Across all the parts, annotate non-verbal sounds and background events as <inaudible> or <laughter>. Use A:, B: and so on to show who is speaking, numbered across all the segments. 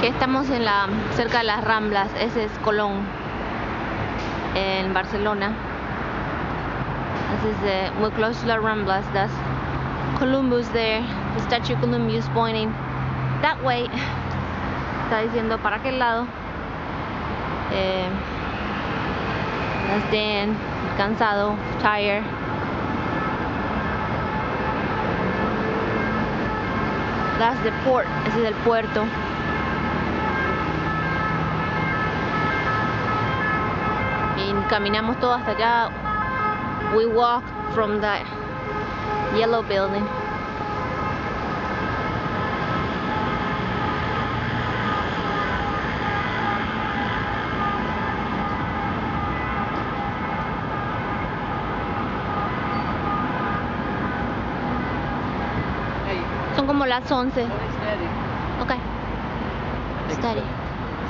A: que estamos en la cerca de las Ramblas, ese es Colón, en Barcelona. This is uh, we're close to the Ramblas. That's Columbus there, the statue Columbus pointing that way. <laughs> Está diciendo para aquel lado. Eh, that's Dan, cansado, tired. That's the port, ese es el puerto. Caminamos todo hasta allá. We walk from the yellow building. Son como las 11.
B: what is that?
A: Ok. Steady.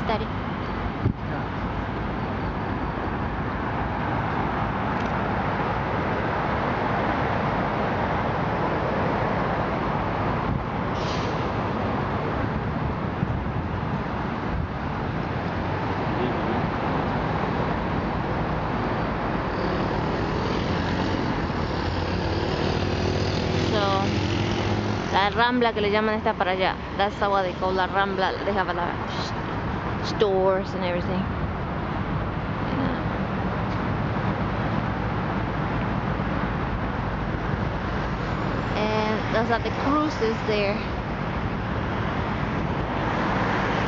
A: Steady. La rambla que le llaman está para allá. That's what they call la rambla. They have a lot of stores and everything. And those are the cruises there.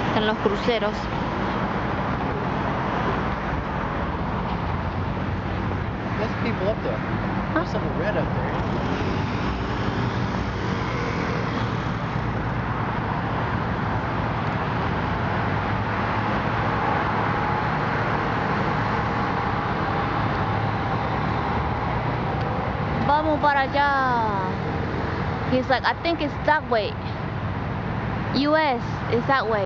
A: Están los cruceros.
B: There's people up there. There's something red up there.
A: Vamos para allá. He's like, I think it's that way. US is that way.